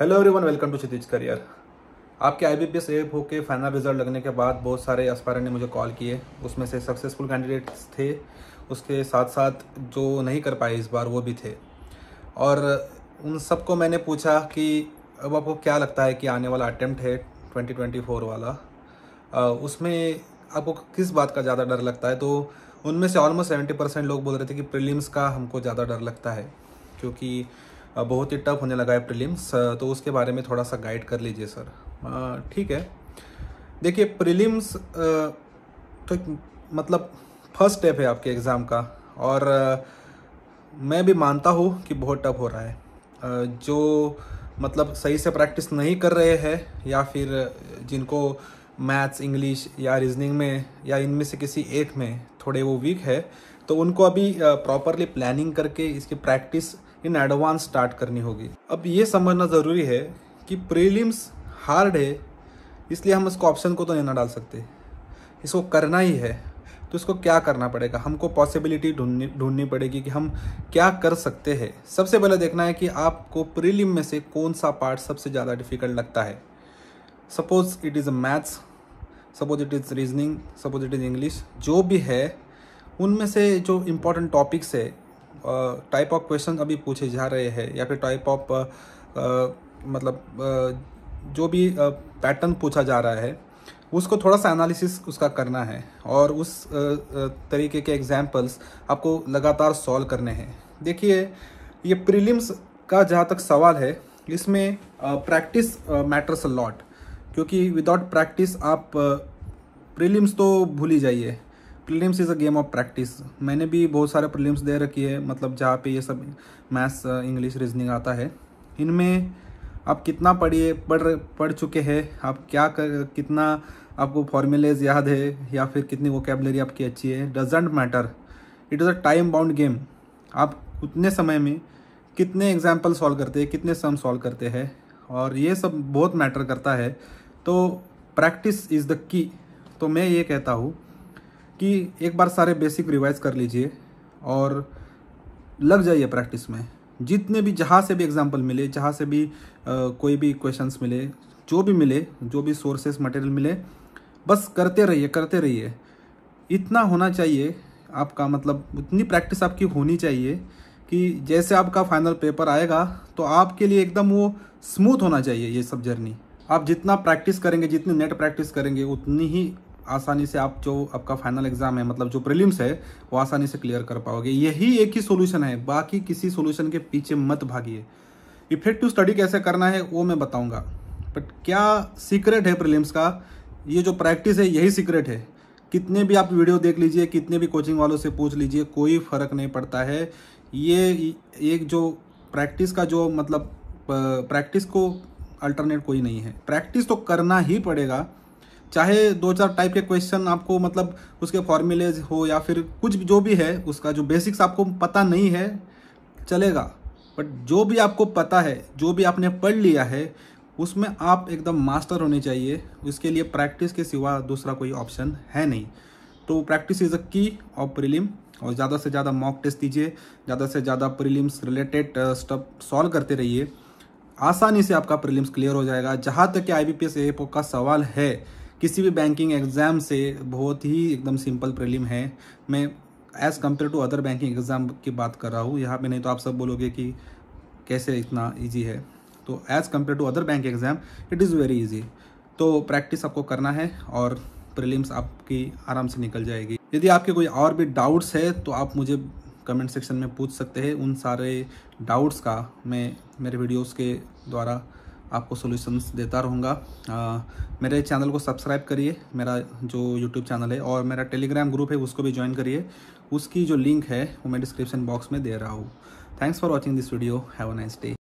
Hello everyone welcome to Kshitij career आपके I B P S एप final result लगने के बाद बहुत सारे एस्पायरेंट ने मुझे कॉल किए। उसमें से सक्सेसफुल कैंडिडेट्स थे। उसके साथ साथ जो नहीं कर पाए इस बार, वो भी थे। और उन सबको मैंने पूछा कि अब आपको क्या लगता है कि आने वाला अटेम्प्ट है 2024 वाला? उसमें आपको किस बात का ज़्यादा डर लगता है? तो उनमें से ऑलमोस्ट सेवेंटी परसेंट लोग बोल रहे थे कि प्रीलिम्स का हमको ज़्यादा डर लगता है। क्योंकि बहुत ही टफ होने लगा है प्रीलिम्स तो उसके बारे में थोड़ा सा गाइड कर लीजिए सर ठीक है? देखिए प्रीलिम्स तो मतलब फ़र्स्ट स्टेप है आपके एग्ज़ाम का, और मैं भी मानता हूँ कि बहुत टफ हो रहा है। जो मतलब सही से प्रैक्टिस नहीं कर रहे हैं, या फिर जिनको मैथ्स इंग्लिश या रीजनिंग में, या इनमें से किसी एक में थोड़े वो वीक है तो उनको अभी प्रॉपरली प्लानिंग करके इसकी प्रैक्टिस इन एडवांस स्टार्ट करनी होगी। अब ये समझना ज़रूरी है कि प्रीलिम्स हार्ड है, इसलिए हम इसको ऑप्शन को तो नहीं ना डाल सकते। इसको करना ही है तो इसको क्या करना पड़ेगा? हमको पॉसिबिलिटी ढूंढनी ढूंढनी पड़ेगी कि हम क्या कर सकते हैं। सबसे पहले देखना है कि आपको प्रीलिम में से कौन सा पार्ट सबसे ज़्यादा डिफ़िकल्ट लगता है। Suppose it is maths suppose it is reasoning suppose it is English जो भी है, उनमें से जो इम्पोर्टेंट टॉपिक्स है टाइप ऑफ़ क्वेश्चन अभी पूछे जा रहे हैं या फिर टाइप ऑफ़ मतलब जो भी पैटर्न पूछा जा रहा है, उसको थोड़ा सा एनालिसिस उसका करना है और उस तरीके के एग्जाम्पल्स आपको लगातार सॉल्व करने हैं। देखिए, ये प्रीलिम्स का जहाँ तक सवाल है, इसमें प्रैक्टिस मैटर्स लॉट क्योंकि विदाउट प्रैक्टिस आप प्रीलिम्स तो भूल ही जाइए। Prelims is a game of practice मैंने भी बहुत सारे प्रीलिम्स दे रखी है मतलब जहाँ पे ये सब मैथ्स इंग्लिश रीजनिंग आता है। इनमें आप कितना पढ़िए, पढ़ पढ़ चुके हैं, आप क्या कर कितना आपको फॉर्मूलेज याद है, या फिर कितनी वोकेबलरी आपकी अच्छी है doesn't matter it is a time bound game आप उतने समय में कितने एग्ज़ाम्पल सॉल्व करते हैं, कितने सम सॉल्व करते हैं, और ये सब बहुत मैटर करता है। तो प्रैक्टिस इज़ द की तो मैं ये कहता हूँ कि एक बार सारे बेसिक रिवाइज कर लीजिए और लग जाइए प्रैक्टिस में। जितने भी जहाँ से भी एग्ज़ाम्पल मिले जहाँ से भी अ, कोई भी क्वेश्चंस मिले जो भी मिले जो भी सोर्सेस मटेरियल मिले बस करते रहिए करते रहिए। इतना होना चाहिए आपका मतलब उतनी प्रैक्टिस आपकी होनी चाहिए कि जैसे आपका फाइनल पेपर आएगा तो आपके लिए एकदम वो स्मूथ होना चाहिए ये सब जर्नी आप जितना प्रैक्टिस करेंगे जितनी नेट प्रैक्टिस करेंगे उतनी ही आसानी से आप जो आपका फाइनल एग्ज़ाम है मतलब जो प्रीलिम्स है, वो आसानी से क्लियर कर पाओगे। यही एक ही सॉल्यूशन है, बाकी किसी सॉल्यूशन के पीछे मत भागिए। इफ़ेक्टिव स्टडी कैसे करना है, वो मैं बताऊँगा। बट क्या सीक्रेट है प्रीलिम्स का? ये जो प्रैक्टिस है, यही सीक्रेट है। कितने भी आप वीडियो देख लीजिए, कितने भी कोचिंग वालों से पूछ लीजिए, कोई फ़र्क नहीं पड़ता है। ये एक जो प्रैक्टिस का जो मतलब प्रैक्टिस को अल्टरनेट कोई नहीं है। प्रैक्टिस तो करना ही पड़ेगा चाहे दो चार टाइप के क्वेश्चन आपको मतलब उसके फॉर्मूलेज हो या फिर कुछ जो भी है, उसका जो बेसिक्स आपको पता नहीं है, चलेगा। बट जो भी आपको पता है, जो भी आपने पढ़ लिया है, उसमें आप एकदम मास्टर होने चाहिए। उसके लिए प्रैक्टिस के सिवा दूसरा कोई ऑप्शन है नहीं। तो प्रैक्टिस इज़ अ की ऑफ़ प्रीलिम और ज़्यादा से ज़्यादा मॉक टेस्ट दीजिए। ज़्यादा से ज़्यादा प्रीलिम्स रिलेटेड स्टफ़ सॉल्व करते रहिए। आसानी से आपका प्रीलिम्स क्लियर हो जाएगा। जहाँ तक कि आई बी पी का सवाल है किसी भी बैंकिंग एग्ज़ाम से बहुत ही एकदम सिंपल प्रीलिम है। मैं as compare to other banking exam की बात कर रहा हूँ, यहाँ पे नहीं तो आप सब बोलोगे कि कैसे इतना इजी है। तो as compare to other bank exam it is very easy तो प्रैक्टिस आपको करना है और प्रीलिम्स आपकी आराम से निकल जाएगी। यदि आपके कोई और भी डाउट्स है तो आप मुझे कमेंट सेक्शन में पूछ सकते हैं। उन सारे डाउट्स का मैं, मेरे वीडियोस के द्वारा आपको सॉल्यूशंस देता रहूँगा। मेरे चैनल को सब्सक्राइब करिए, मेरा जो यूट्यूब चैनल है और मेरा टेलीग्राम ग्रुप है, उसको भी ज्वाइन करिए। उसकी जो लिंक है, वो मैं डिस्क्रिप्शन बॉक्स में दे रहा हूँ। Thanks for watching this video have a nice day